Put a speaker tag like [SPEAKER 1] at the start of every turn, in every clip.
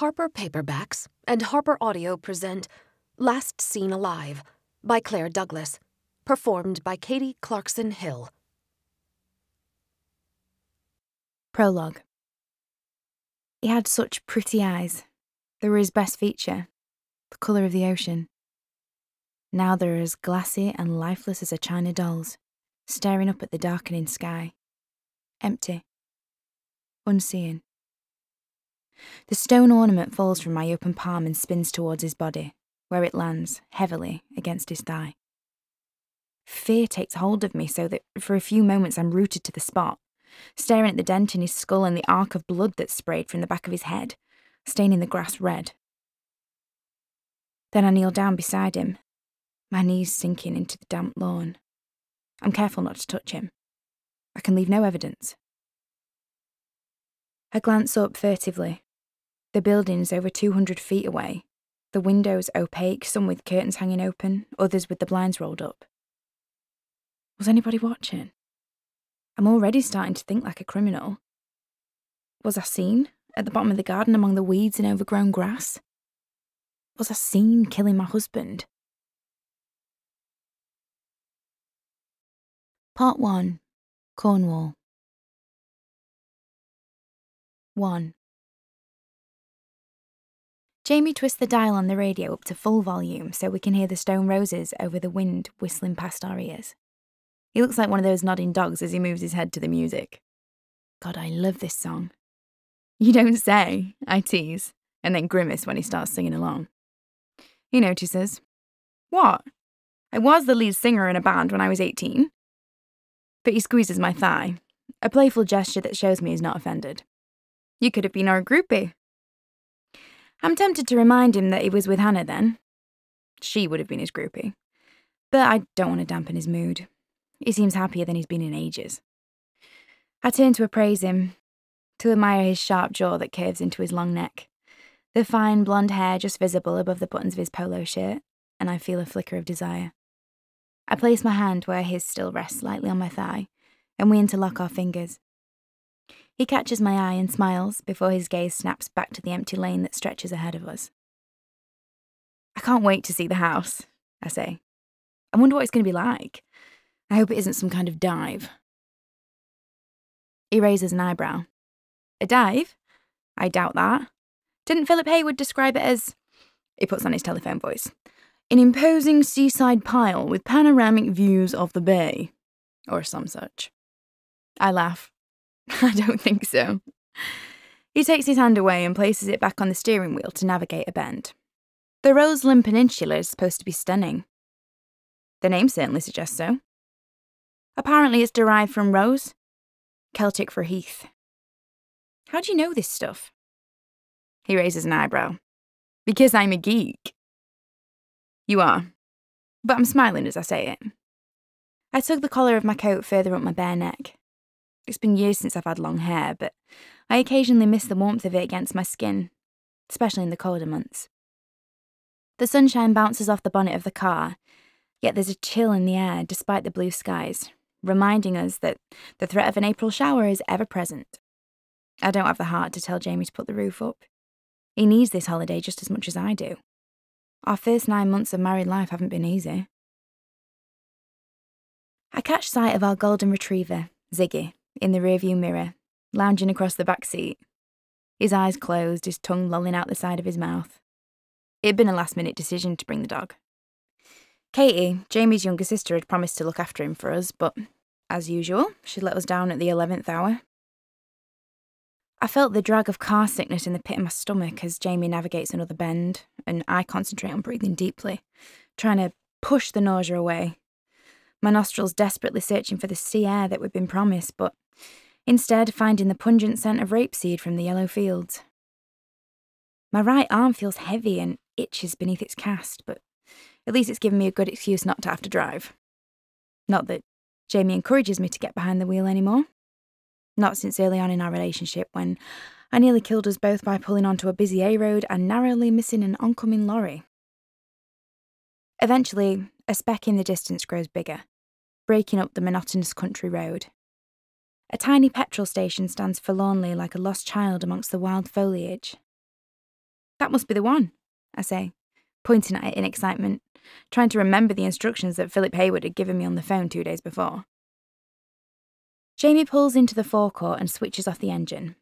[SPEAKER 1] Harper Paperbacks and Harper Audio present Last Seen Alive by Claire Douglas, performed by Katie Clarkson Hill.
[SPEAKER 2] Prologue. He had such pretty eyes. They were his best feature, the colour of the ocean. Now they're as glassy and lifeless as a china doll's, staring up at the darkening sky. Empty. Unseeing. The stone ornament falls from my open palm and spins towards his body, where it lands, heavily, against his thigh. Fear takes hold of me so that for a few moments I'm rooted to the spot, staring at the dent in his skull and the arc of blood that sprayed from the back of his head, staining the grass red. Then I kneel down beside him, my knees sinking into the damp lawn. I'm careful not to touch him. I can leave no evidence. I glance up furtively. The building's over 200 feet away, the windows opaque, some with curtains hanging open, others with the blinds rolled up. Was anybody watching? I'm already starting to think like a criminal. Was I seen at the bottom of the garden among the weeds and overgrown grass? Was I seen killing my husband? Part 1 Cornwall 1. Jamie twists the dial on the radio up to full volume so we can hear the stone roses over the wind whistling past our ears. He looks like one of those nodding dogs as he moves his head to the music. God, I love this song. You don't say, I tease, and then grimace when he starts singing along. He notices. What? I was the lead singer in a band when I was 18. But he squeezes my thigh, a playful gesture that shows me he's not offended. You could have been our groupie. I'm tempted to remind him that he was with Hannah then. She would have been his groupie. But I don't want to dampen his mood. He seems happier than he's been in ages. I turn to appraise him, to admire his sharp jaw that curves into his long neck, the fine blonde hair just visible above the buttons of his polo shirt, and I feel a flicker of desire. I place my hand where his still rests lightly on my thigh, and we interlock our fingers. He catches my eye and smiles before his gaze snaps back to the empty lane that stretches ahead of us. I can't wait to see the house, I say. I wonder what it's going to be like. I hope it isn't some kind of dive. He raises an eyebrow. A dive? I doubt that. Didn't Philip Heywood describe it as. He puts on his telephone voice. An imposing seaside pile with panoramic views of the bay. Or some such. I laugh. I don't think so. He takes his hand away and places it back on the steering wheel to navigate a bend. The Roseland Peninsula is supposed to be stunning. The name certainly suggests so. Apparently, it's derived from rose, Celtic for heath. How do you know this stuff? He raises an eyebrow. Because I'm a geek. You are. But I'm smiling as I say it. I tug the collar of my coat further up my bare neck. It's been years since I've had long hair, but I occasionally miss the warmth of it against my skin, especially in the colder months. The sunshine bounces off the bonnet of the car, yet there's a chill in the air despite the blue skies, reminding us that the threat of an April shower is ever present. I don't have the heart to tell Jamie to put the roof up. He needs this holiday just as much as I do. Our first nine months of married life haven't been easy. I catch sight of our golden retriever, Ziggy, in the rearview mirror, lounging across the back seat. His eyes closed, his tongue lolling out the side of his mouth. It had been a last minute decision to bring the dog. Katie, Jamie's younger sister, had promised to look after him for us, but, as usual, she let us down at the 11th hour. I felt the drag of car sickness in the pit of my stomach as Jamie navigates another bend, and I concentrate on breathing deeply, trying to push the nausea away. My nostrils desperately searching for the sea air that we'd been promised, but instead finding the pungent scent of rapeseed from the yellow fields. My right arm feels heavy and itches beneath its cast, but at least it's given me a good excuse not to have to drive. Not that Jamie encourages me to get behind the wheel anymore. Not since early on in our relationship when I nearly killed us both by pulling onto a busy A road and narrowly missing an oncoming lorry. Eventually, a speck in the distance grows bigger, breaking up the monotonous country road. A tiny petrol station stands forlornly like a lost child amongst the wild foliage. That must be the one, I say, pointing at it in excitement, trying to remember the instructions that Philip Heywood had given me on the phone two days before. Jamie pulls into the forecourt and switches off the engine,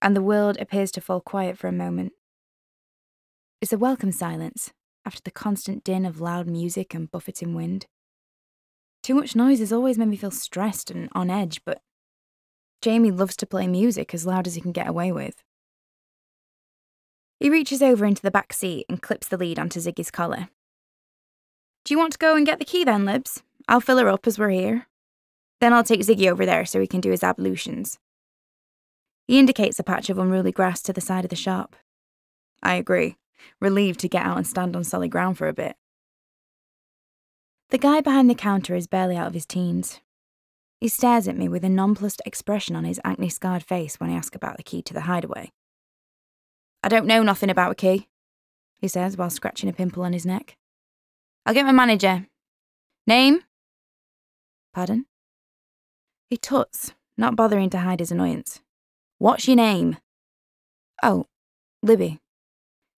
[SPEAKER 2] and the world appears to fall quiet for a moment. It's a welcome silence after the constant din of loud music and buffeting wind. Too much noise has always made me feel stressed and on edge, but Jamie loves to play music as loud as he can get away with. He reaches over into the back seat and clips the lead onto Ziggy's collar. Do you want to go and get the key then, Libs? I'll fill her up as we're here. Then I'll take Ziggy over there so he can do his ablutions. He indicates a patch of unruly grass to the side of the shop. I agree, relieved to get out and stand on solid ground for a bit. The guy behind the counter is barely out of his teens. He stares at me with a nonplussed expression on his acne scarred face when I ask about the key to the hideaway. I don't know nothing about a key, he says while scratching a pimple on his neck. I'll get my manager. Name? Pardon? He tuts, not bothering to hide his annoyance. What's your name? Oh, Libby.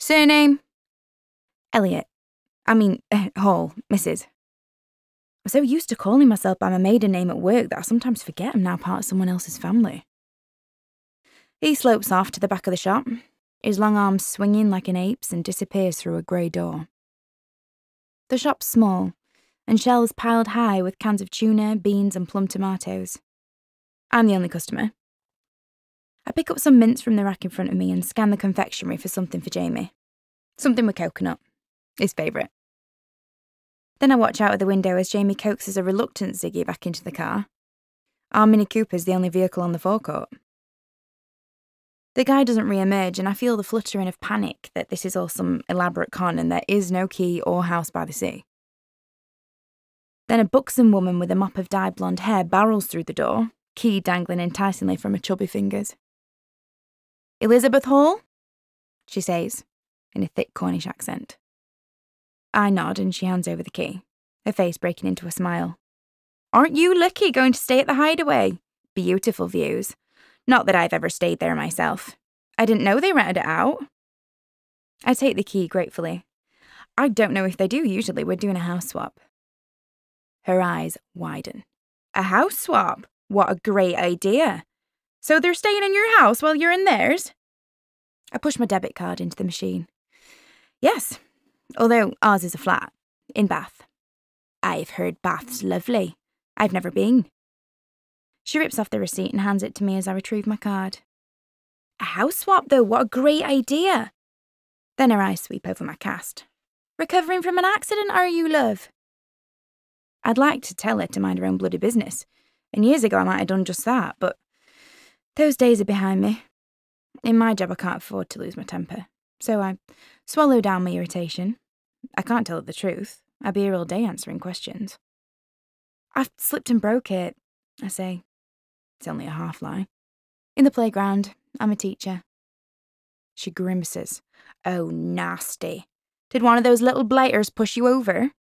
[SPEAKER 2] Surname? Elliot. I mean, eh, Hall, Mrs. I'm so used to calling myself by my maiden name at work that I sometimes forget I'm now part of someone else's family. He slopes off to the back of the shop, his long arms swinging like an ape's, and disappears through a grey door. The shop's small, and shelves piled high with cans of tuna, beans, and plum tomatoes. I'm the only customer. I pick up some mints from the rack in front of me and scan the confectionery for something for Jamie. Something with coconut, his favourite. Then I watch out of the window as Jamie coaxes a reluctant Ziggy back into the car. Our Mini Cooper's the only vehicle on the forecourt. The guy doesn't re emerge, and I feel the fluttering of panic that this is all some elaborate con and there is no key or house by the sea. Then a buxom woman with a mop of dyed blonde hair barrels through the door, key dangling enticingly from her chubby fingers. Elizabeth Hall? she says, in a thick Cornish accent. I nod and she hands over the key, her face breaking into a smile. Aren't you lucky going to stay at the hideaway? Beautiful views. Not that I've ever stayed there myself. I didn't know they rented it out. I take the key gratefully. I don't know if they do usually, we're doing a house swap. Her eyes widen. A house swap? What a great idea. So they're staying in your house while you're in theirs? I push my debit card into the machine. Yes, although ours is a flat, in Bath. I've heard Bath's lovely. I've never been. She rips off the receipt and hands it to me as I retrieve my card. A house swap, though, what a great idea! Then her eyes sweep over my cast. Recovering from an accident, are you, love? I'd like to tell her to mind her own bloody business, and years ago I might have done just that, but those days are behind me. In my job, I can't afford to lose my temper, so I swallow down my irritation. I can't tell it the truth. I'd be here all day answering questions. I've slipped and broke it, I say, it's only a half lie. In the playground, I'm a teacher. She grimaces. Oh, nasty. Did one of those little blighters push you over?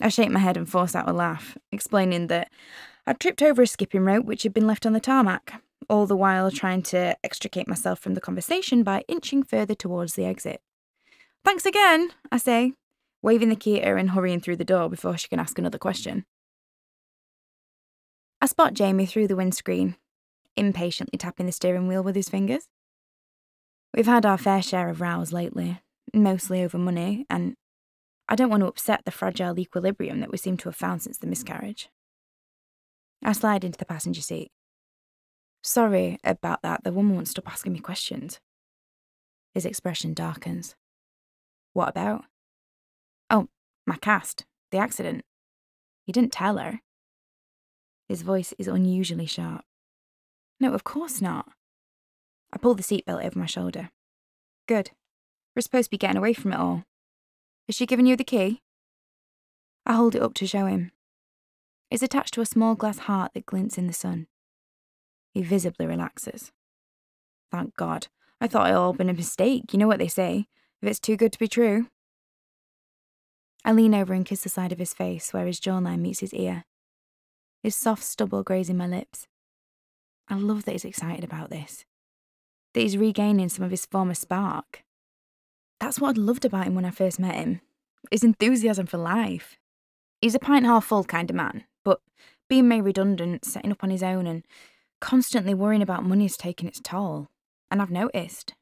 [SPEAKER 2] I shake my head and force out a laugh, explaining that I'd tripped over a skipping rope which had been left on the tarmac, all the while trying to extricate myself from the conversation by inching further towards the exit. Thanks again, I say, waving the key at her and hurrying through the door before she can ask another question. I spot Jamie through the windscreen, impatiently tapping the steering wheel with his fingers. We've had our fair share of rows lately, mostly over money, and I don't want to upset the fragile equilibrium that we seem to have found since the miscarriage. I slide into the passenger seat. Sorry about that, the woman won't stop asking me questions. His expression darkens. What about? Oh, my cast, the accident. You didn't tell her. His voice is unusually sharp. No, of course not. I pull the seatbelt over my shoulder. Good. We're supposed to be getting away from it all. Has she given you the key? I hold it up to show him. It's attached to a small glass heart that glints in the sun. He visibly relaxes. Thank God. I thought it all been a mistake. You know what they say if it's too good to be true. I lean over and kiss the side of his face where his jawline meets his ear his soft stubble grazing my lips. I love that he's excited about this, that he's regaining some of his former spark. That's what I'd loved about him when I first met him his enthusiasm for life. He's a pint half full kind of man, but being made redundant, setting up on his own, and constantly worrying about money is taking its toll. And I've noticed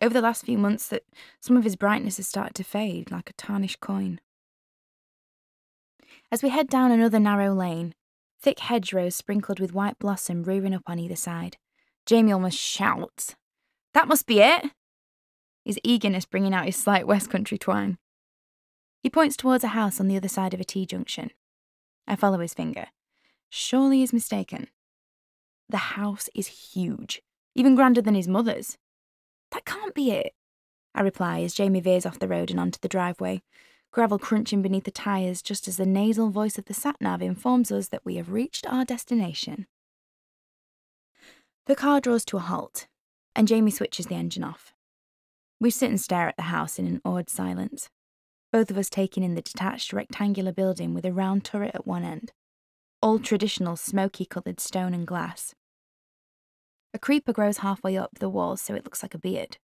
[SPEAKER 2] over the last few months that some of his brightness has started to fade like a tarnished coin. As we head down another narrow lane, thick hedgerows sprinkled with white blossom rearing up on either side, Jamie almost shouts, That must be it! His eagerness bringing out his slight West Country twang. He points towards a house on the other side of a T junction. I follow his finger. Surely he's mistaken. The house is huge, even grander than his mother's. That can't be it, I reply as Jamie veers off the road and onto the driveway, gravel crunching beneath the tyres just as the nasal voice of the sat nav informs us that we have reached our destination. The car draws to a halt, and Jamie switches the engine off. We sit and stare at the house in an awed silence, both of us taking in the detached rectangular building with a round turret at one end, all traditional smoky coloured stone and glass. A creeper grows halfway up the walls so it looks like a beard.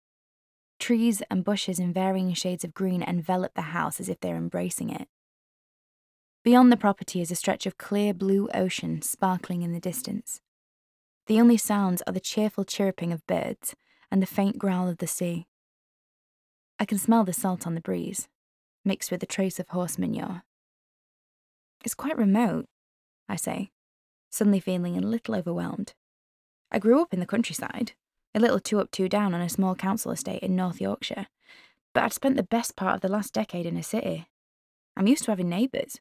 [SPEAKER 2] Trees and bushes in varying shades of green envelop the house as if they're embracing it. Beyond the property is a stretch of clear blue ocean sparkling in the distance. The only sounds are the cheerful chirruping of birds and the faint growl of the sea. I can smell the salt on the breeze, mixed with a trace of horse manure. It's quite remote, I say, suddenly feeling a little overwhelmed. I grew up in the countryside, a little two up, two down on a small council estate in North Yorkshire, but I'd spent the best part of the last decade in a city. I'm used to having neighbours.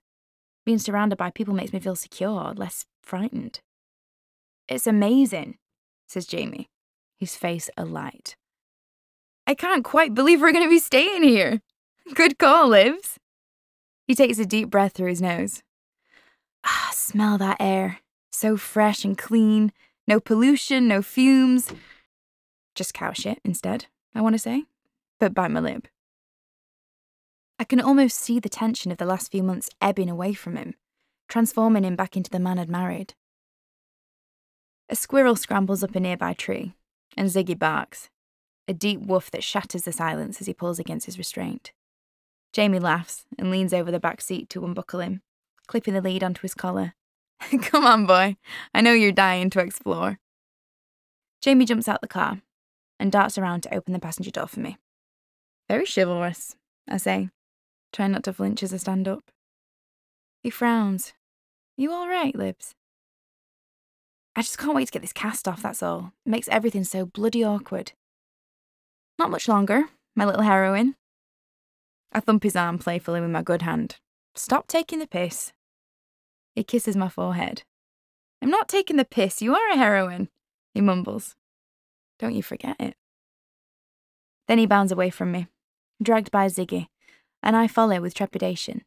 [SPEAKER 2] Being surrounded by people makes me feel secure, less frightened. It's amazing, says Jamie, his face alight. I can't quite believe we're going to be staying here. Good call, Libs. He takes a deep breath through his nose. Ah, smell that air. So fresh and clean, no pollution, no fumes. Just cow shit instead, I want to say, but bite my lip. I can almost see the tension of the last few months ebbing away from him, transforming him back into the man I'd married. A squirrel scrambles up a nearby tree, and Ziggy barks, a deep woof that shatters the silence as he pulls against his restraint. Jamie laughs and leans over the back seat to unbuckle him, clipping the lead onto his collar Come on, boy. I know you're dying to explore. Jamie jumps out the car and darts around to open the passenger door for me. Very chivalrous, I say, trying not to flinch as I stand up. He frowns. You all right, Libs? I just can't wait to get this cast off, that's all. It makes everything so bloody awkward. Not much longer, my little heroine. I thump his arm playfully with my good hand. Stop taking the piss. He kisses my forehead. I'm not taking the piss, you are a heroine, he mumbles. Don't you forget it. Then he bounds away from me, dragged by Ziggy, and I follow with trepidation,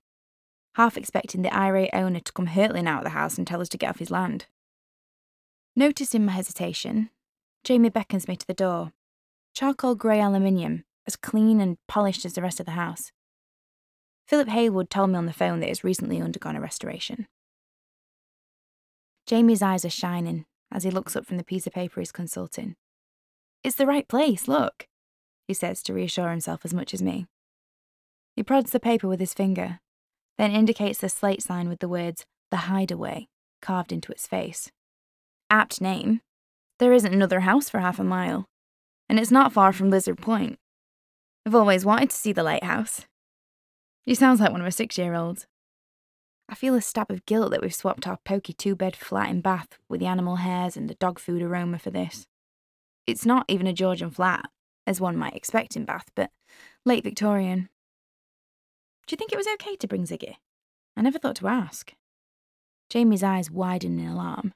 [SPEAKER 2] half expecting the irate owner to come hurtling out of the house and tell us to get off his land. Noticing my hesitation, Jamie beckons me to the door. Charcoal grey aluminium, as clean and polished as the rest of the house. Philip Heywood told me on the phone that it's recently undergone a restoration. Jamie's eyes are shining as he looks up from the piece of paper he's consulting. It's the right place, look, he says to reassure himself as much as me. He prods the paper with his finger, then indicates the slate sign with the words, The Hideaway, carved into its face. Apt name. There isn't another house for half a mile, and it's not far from Lizard Point. I've always wanted to see the lighthouse. He sounds like one of a six year olds. I feel a stab of guilt that we've swapped our pokey two bed flat in Bath with the animal hairs and the dog food aroma for this. It's not even a Georgian flat, as one might expect in Bath, but late Victorian. Do you think it was okay to bring Ziggy? I never thought to ask. Jamie's eyes widened in alarm.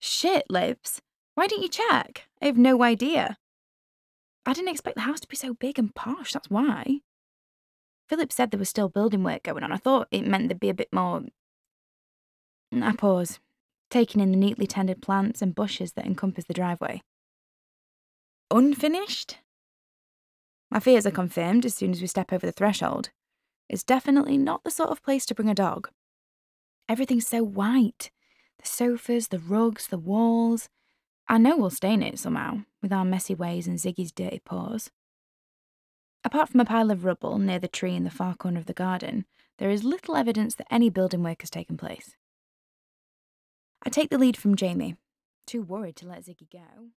[SPEAKER 2] Shit, Libs. Why didn't you check? I have no idea. I didn't expect the house to be so big and posh, that's why. Philip said there was still building work going on. I thought it meant there'd be a bit more. I pause, taking in the neatly tended plants and bushes that encompass the driveway. Unfinished? My fears are confirmed as soon as we step over the threshold. It's definitely not the sort of place to bring a dog. Everything's so white the sofas, the rugs, the walls. I know we'll stain it somehow, with our messy ways and Ziggy's dirty paws. Apart from a pile of rubble near the tree in the far corner of the garden, there is little evidence that any building work has taken place. I take the lead from Jamie, too worried to let Ziggy go.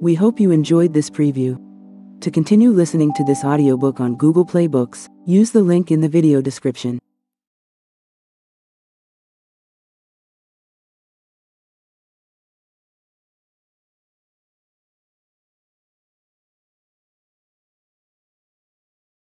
[SPEAKER 3] We hope you enjoyed this preview. To continue listening to this audiobook on Google Play Books, use the link in the video description.